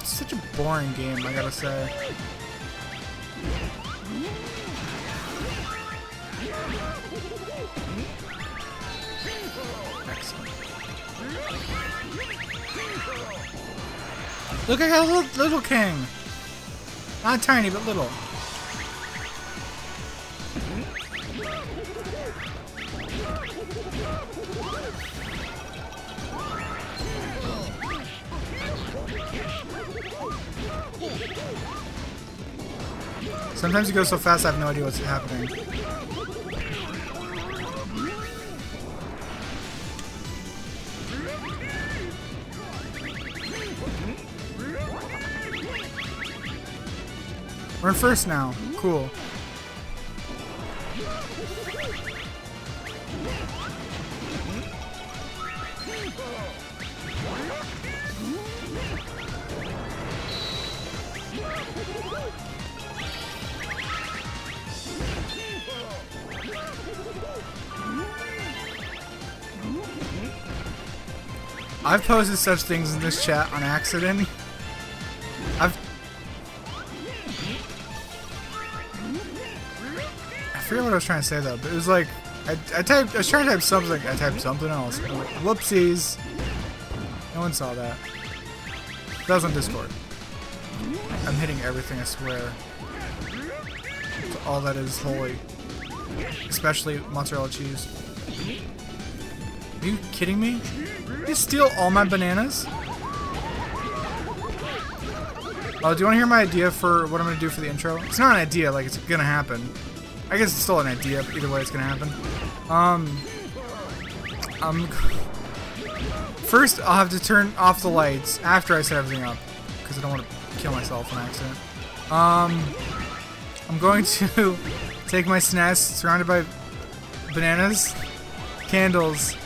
It's such a boring game, I gotta say. Look, I got a little, little king. Not tiny, but little. Sometimes you go so fast I have no idea what's happening. We're first now. Cool. I've posted such things in this chat on accident. <laughs> what I was trying to say though, but it was like I, I typed I was trying to type something I typed something else. Whoopsies. No one saw that. That was on Discord. I'm hitting everything, I swear. All that is holy. Especially mozzarella cheese. Are you kidding me? Did you steal all my bananas? Oh, do you want to hear my idea for what I'm going to do for the intro? It's not an idea, like it's going to happen. I guess it's still an idea, but either way it's to happen. Um, um, first I'll have to turn off the lights after I set everything up, because I don't want to kill myself on accident. Um, I'm going <laughs> to take my SNES surrounded by bananas, candles,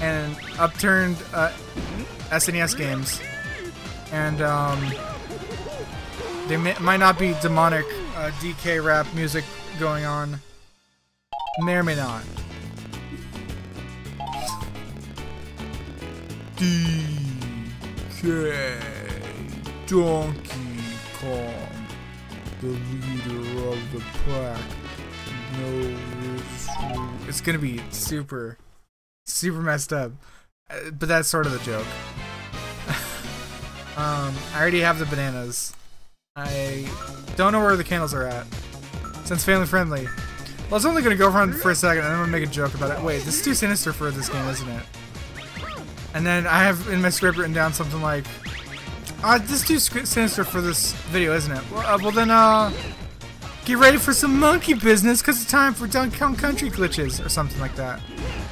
and upturned uh, SNES games. And um, they may, might not be demonic uh, DK rap music going on. May or may not. DK Donkey Kong, the leader of the pack. No, it's gonna be super super messed up. Uh, but that's sort of the joke. <laughs> um, I already have the bananas. I don't know where the candles are at. Since family friendly. Well, I was only gonna go around for a second and I'm gonna make a joke about it. Wait, this is too sinister for this game, isn't it? And then I have in my script written down something like, uh, this is too sinister for this video, isn't it? Well, uh, well then, uh, get ready for some monkey business because it's time for Donkey Kong Country glitches or something like that.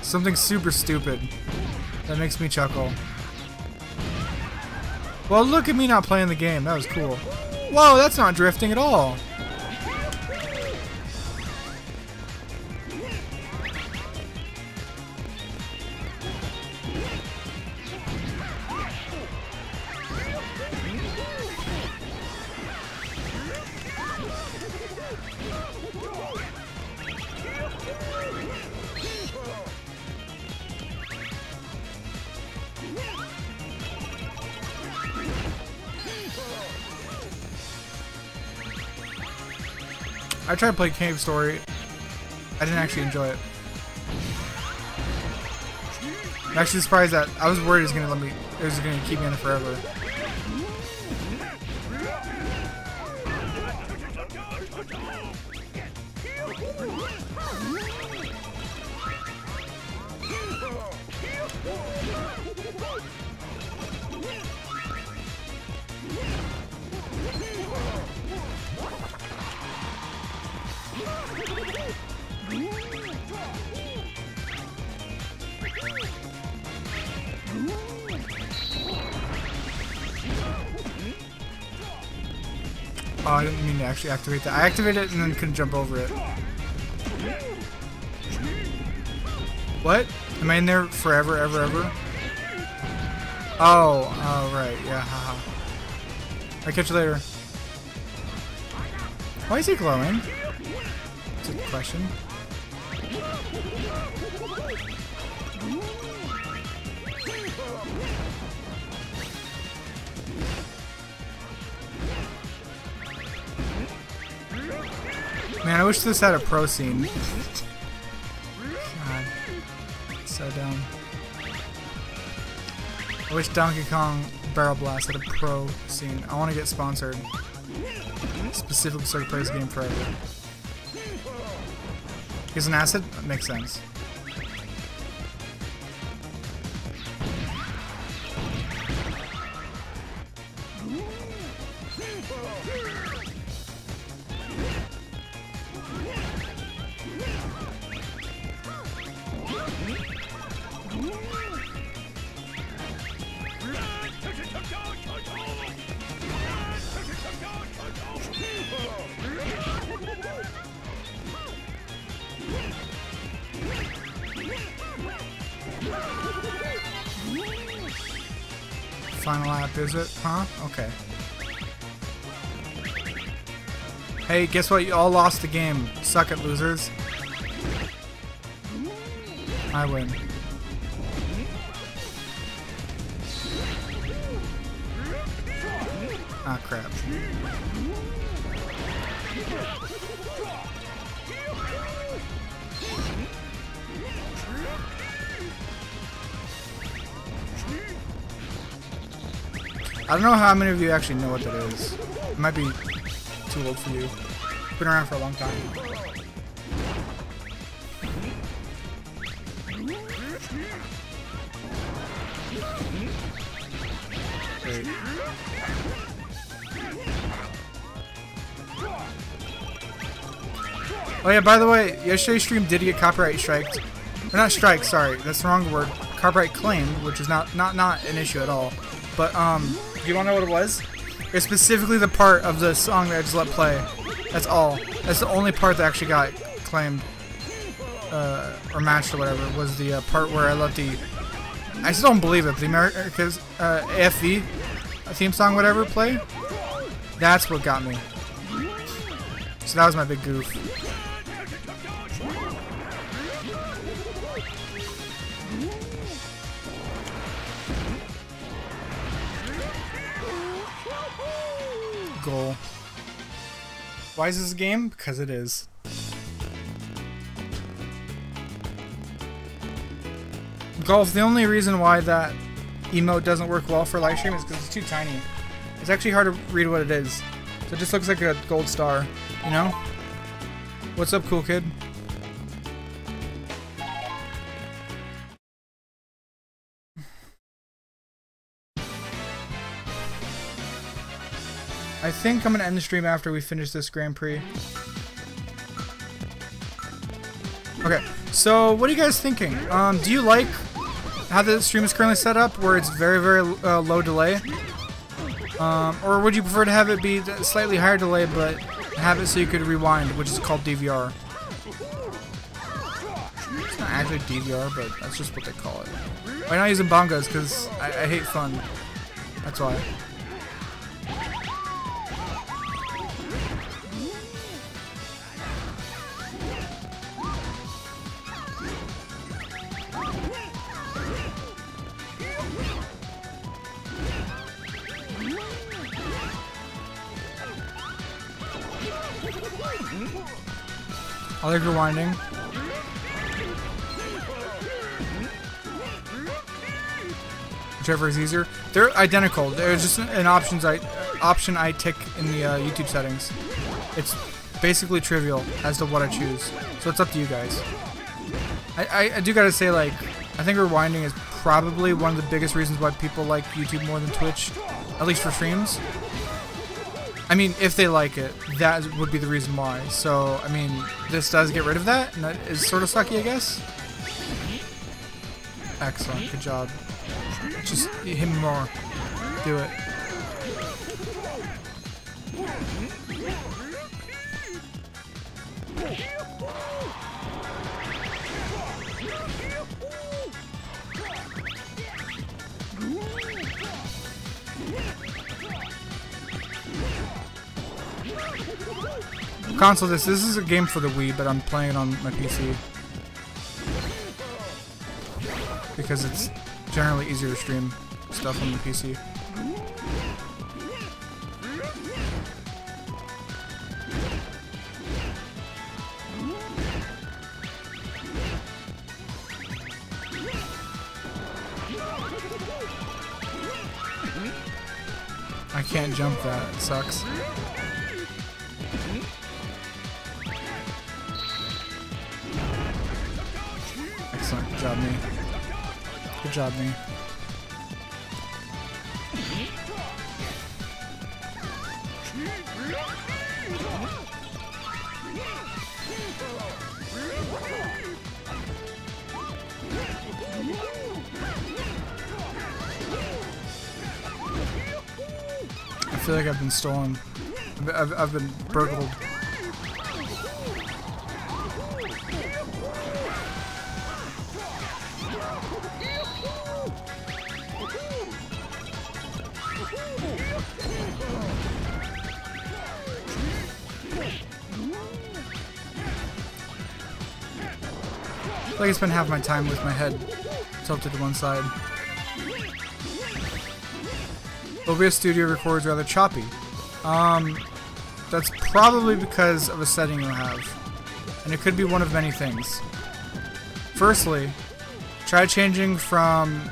Something super stupid. That makes me chuckle. Well, look at me not playing the game. That was cool. Whoa, that's not drifting at all. I tried to play Cave Story. I didn't actually enjoy it. I'm actually surprised that I was worried it was gonna let me it was gonna keep me in it forever. Actually activate that. I activated it and then couldn't jump over it. What? Am I in there forever, ever, ever? Oh, oh, right. Yeah, haha. I'll catch you later. Why is he glowing? That's a question. I wish this had a pro scene. God. So dumb. I wish Donkey Kong Barrel Blast had a pro scene. I want to get sponsored. Specifically so can play this game forever. He's an acid? That makes sense. Okay. Hey, guess what? You all lost the game. Suck it, losers. I win. Ah, crap. I don't know how many of you actually know what that is. It might be too old for you. Been around for a long time. Oh yeah, by the way, yesterday's stream did get copyright striked. Or not strike, sorry, that's the wrong word. Copyright claimed, which is not not not an issue at all. But um, you want to know what it was? It's specifically the part of the song that I just let play. That's all. That's the only part that actually got claimed uh, or matched or whatever. Was the uh, part where I let the I still don't believe it. The America's uh, AFV theme song, whatever, play. That's what got me. So that was my big goof. Goal. Why is this a game? Because it is. Golf, the only reason why that emote doesn't work well for live stream is because it's too tiny. It's actually hard to read what it is. So it just looks like a gold star, you know? What's up, cool kid? Think I'm gonna end the stream after we finish this Grand Prix. Okay, so what are you guys thinking? Um, do you like how the stream is currently set up, where it's very, very uh, low delay? Um, or would you prefer to have it be slightly higher delay, but have it so you could rewind, which is called DVR? It's not actually DVR, but that's just what they call it. Why not using bongos? Because I, I hate fun. That's why. Like rewinding. Whichever is easier. They're identical. There's just an options I option I tick in the uh, YouTube settings. It's basically trivial as to what I choose. So it's up to you guys. I, I, I do gotta say, like, I think rewinding is probably one of the biggest reasons why people like YouTube more than Twitch, at least for streams. I mean, if they like it, that would be the reason why. So, I mean, this does get rid of that, and that is sort of sucky, I guess. Excellent, good job. Just hit more. Do it. Console this. This is a game for the Wii, but I'm playing it on my PC. Because it's generally easier to stream stuff on the PC. I can't jump that. It sucks. Job, me. Good job, me. I feel like I've been stolen. I've, I've, I've been burgled. Like I spend half my time with my head tilted to one side. OBS Studio records rather choppy. Um, that's probably because of a setting you have. And it could be one of many things. Firstly, try changing from...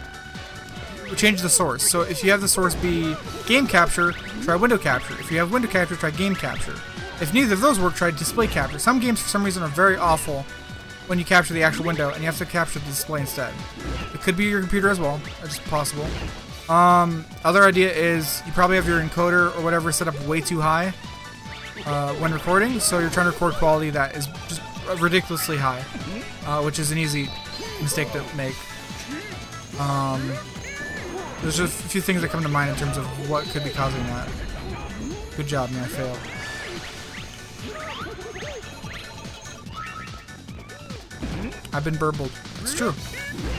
Change the source. So if you have the source be game capture, try window capture. If you have window capture, try game capture. If neither of those work, try display capture. Some games, for some reason, are very awful when you capture the actual window, and you have to capture the display instead. It could be your computer as well. It's possible. Um, other idea is you probably have your encoder or whatever set up way too high uh, when recording, so you're trying to record quality that is just ridiculously high, uh, which is an easy mistake to make. Um, there's just a few things that come to mind in terms of what could be causing that. Good job, man. I failed. I've been burbled. It's true.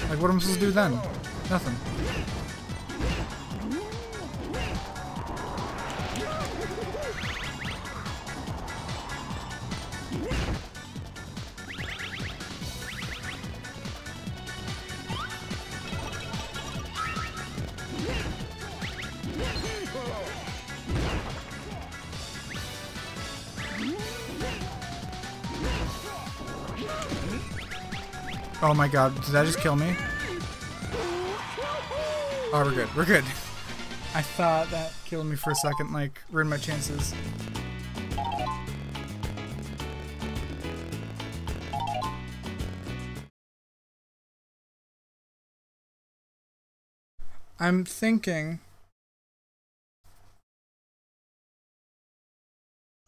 Like, what am I supposed to do then? Nothing. Oh my god, did that just kill me? Oh, we're good. We're good. <laughs> I thought that killed me for a second, like, ruined my chances. I'm thinking...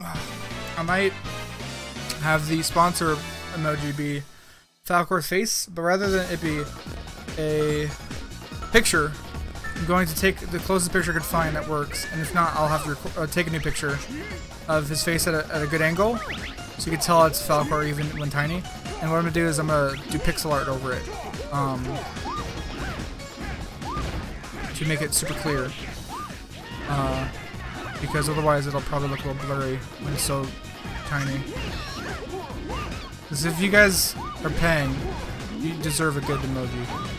<sighs> I might have the sponsor emoji be Falcor's face, but rather than it be a picture, I'm going to take the closest picture I could find that works, and if not, I'll have to uh, take a new picture of his face at a, at a good angle, so you can tell it's Falcor even when tiny. And what I'm to do is I'm to do pixel art over it, um, to make it super clear. Uh, because otherwise it'll probably look a little blurry when it's so tiny. Because if you guys are paying, you deserve a good emoji.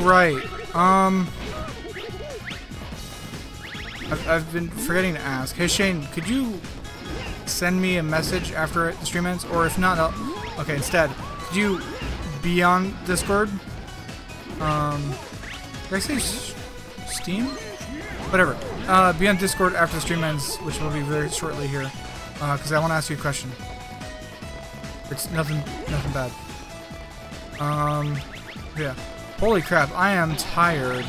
Right. Um... I've, I've been forgetting to ask. Hey, Shane, could you send me a message after the stream ends? Or if not, I'll... Okay, instead, could you be on Discord? Um... Did I say Steam? Whatever. Uh, be on Discord after the stream ends, which will be very shortly here. Uh because uh, I want to ask you a question. It's nothing, nothing bad. Um, yeah. Holy crap, I am tired.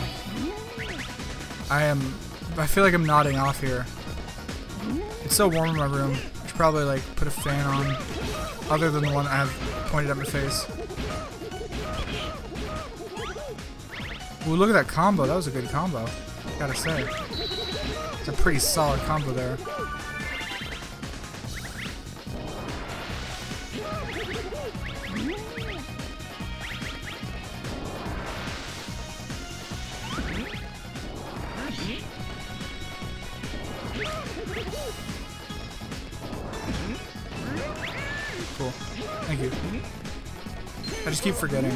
I am, I feel like I'm nodding off here. It's so warm in my room. I should probably like put a fan on, other than the one I have pointed at my face. Ooh, look at that combo. That was a good combo. Gotta say. It's a pretty solid combo there. Keep forgetting.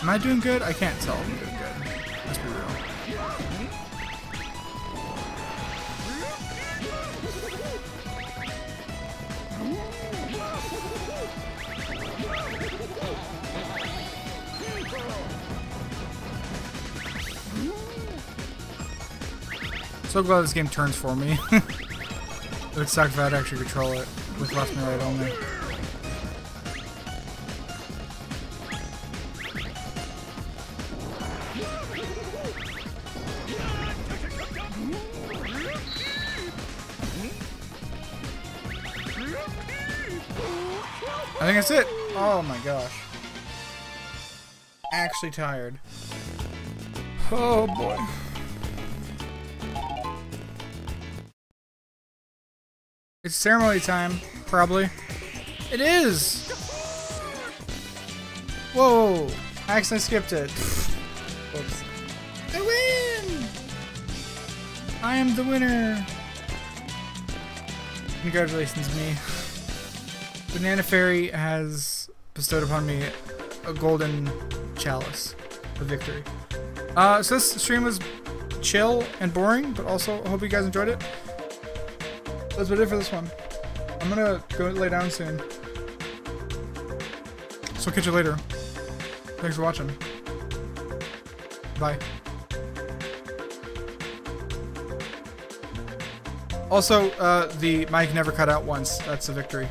Am I doing good? I can't tell if I'm doing good. Let's be real. So glad this game turns for me. <laughs> would suck if I had to actually control it with left and right only. I think that's it. Oh my gosh. Actually tired. Oh boy. It's ceremony time, probably. It is! Whoa! I accidentally skipped it. Oops. I win! I am the winner! Congratulations, me. Banana Fairy has bestowed upon me a golden chalice of victory. Uh, so this stream was chill and boring, but also I hope you guys enjoyed it. That's about it for this one. I'm gonna go lay down soon. So catch you later. Thanks for watching. Bye. Also, uh, the mic never cut out once. That's a victory.